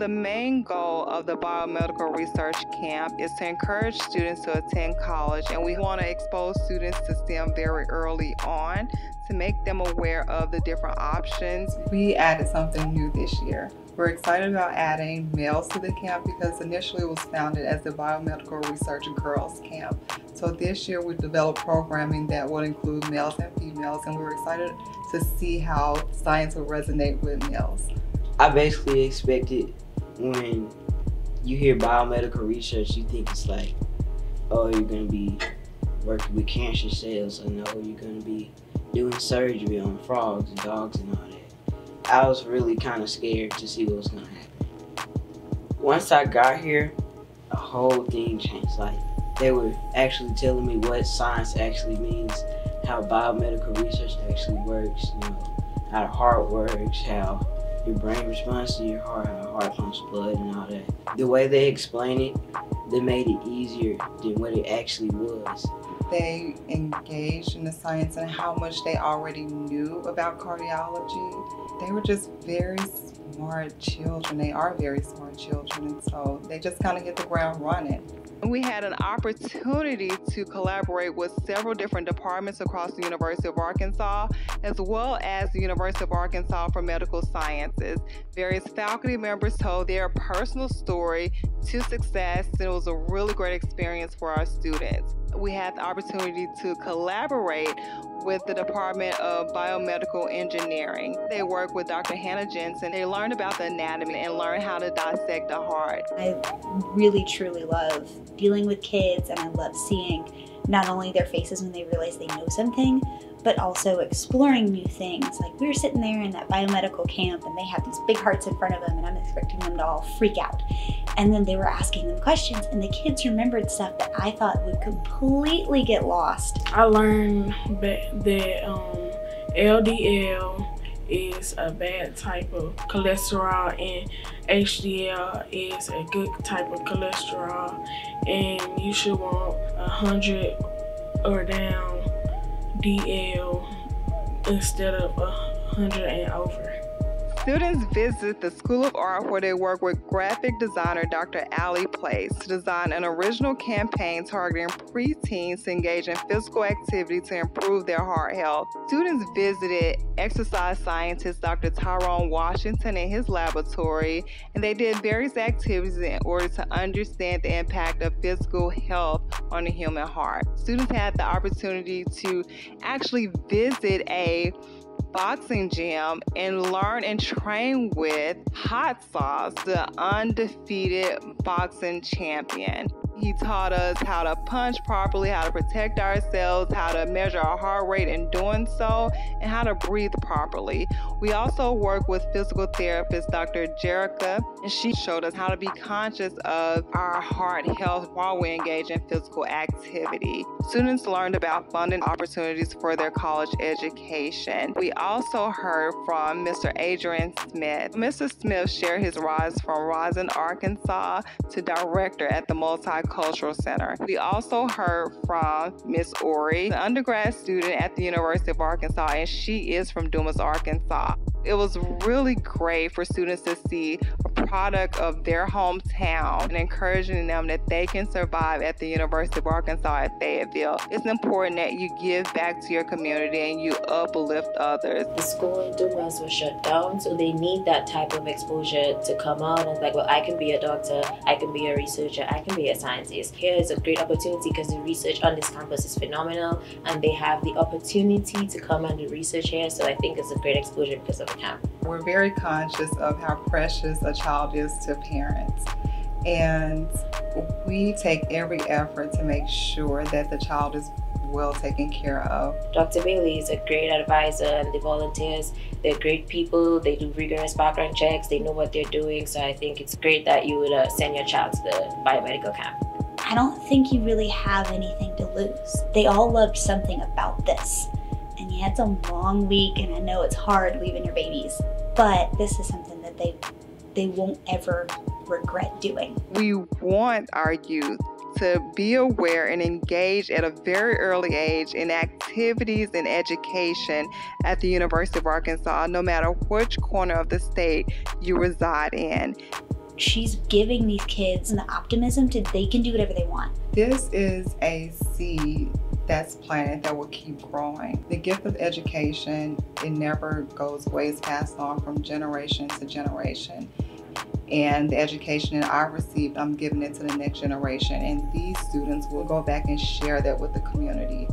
The main goal of the biomedical research camp is to encourage students to attend college, and we want to expose students to STEM very early on to make them aware of the different options. We added something new this year. We're excited about adding males to the camp because initially it was founded as the Biomedical Research Girls Camp. So this year we've developed programming that will include males and females, and we're excited to see how science will resonate with males. I basically expected when you hear biomedical research, you think it's like, oh, you're gonna be working with cancer cells, or no, you're gonna be doing surgery on frogs and dogs and all that. I was really kind of scared to see what was gonna happen. Once I got here, the whole thing changed. Like they were actually telling me what science actually means, how biomedical research actually works, you know, how the heart works, how your brain responds to your heart, how the heart pumps blood and all that. The way they explained it, they made it easier than what it actually was. They engaged in the science and how much they already knew about cardiology. They were just very smart children. They are very smart children, and so they just kind of hit the ground running. We had an opportunity to collaborate with several different departments across the University of Arkansas, as well as the University of Arkansas for Medical Sciences. Various faculty members told their personal story to success, and it was a really great experience for our students. We had the opportunity to collaborate with the Department of Biomedical Engineering. They work with Dr. Hannah Jensen. They learn about the anatomy and learn how to dissect the heart. I really truly love dealing with kids and I love seeing not only their faces when they realize they know something, but also exploring new things. Like we were sitting there in that biomedical camp and they had these big hearts in front of them and I'm expecting them to all freak out. And then they were asking them questions and the kids remembered stuff that I thought would completely get lost. I learned that um, LDL is a bad type of cholesterol and HDL is a good type of cholesterol and you should want a hundred or down DL instead of a hundred and over. Students visit the School of Art where they work with graphic designer Dr. Allie Place to design an original campaign targeting preteens to engage in physical activity to improve their heart health. Students visited exercise scientist Dr. Tyrone Washington in his laboratory, and they did various activities in order to understand the impact of physical health on the human heart. Students had the opportunity to actually visit a boxing gym and learn and train with Hot Sauce, the undefeated boxing champion. He taught us how to punch properly, how to protect ourselves, how to measure our heart rate in doing so, and how to breathe properly. We also work with physical therapist Dr. Jerica, and she showed us how to be conscious of our heart health while we engage in physical activity. Students learned about funding opportunities for their college education. We also heard from Mr. Adrian Smith. Mr. Smith shared his rise from Rison, Arkansas to director at the Multi Cultural Center. We also heard from Miss Ori, an undergrad student at the University of Arkansas, and she is from Dumas, Arkansas. It was really great for students to see a product of their hometown and encouraging them that they can survive at the University of Arkansas at Fayetteville. It's important that you give back to your community and you uplift others. The school in Dumas was shut down, so they need that type of exposure to come out and like, well, I can be a doctor, I can be a researcher, I can be a scientist. Here is a great opportunity because the research on this campus is phenomenal and they have the opportunity to come and do research here. So I think it's a great exposure because of we're very conscious of how precious a child is to parents. And we take every effort to make sure that the child is well taken care of. Dr. Bailey is a great advisor and the volunteers, they're great people. They do rigorous background checks. They know what they're doing. So I think it's great that you would uh, send your child to the biomedical camp. I don't think you really have anything to lose. They all loved something about this And yeah, it's a long week and I know it's hard leaving your babies, but this is something that they they won't ever regret doing. We want our youth to be aware and engage at a very early age in activities and education at the University of Arkansas, no matter which corner of the state you reside in. She's giving these kids the optimism to they can do whatever they want. This is a seed that's planted that will keep growing. The gift of education, it never goes away, it's passed on from generation to generation and the education that I received, I'm giving it to the next generation. And these students will go back and share that with the community.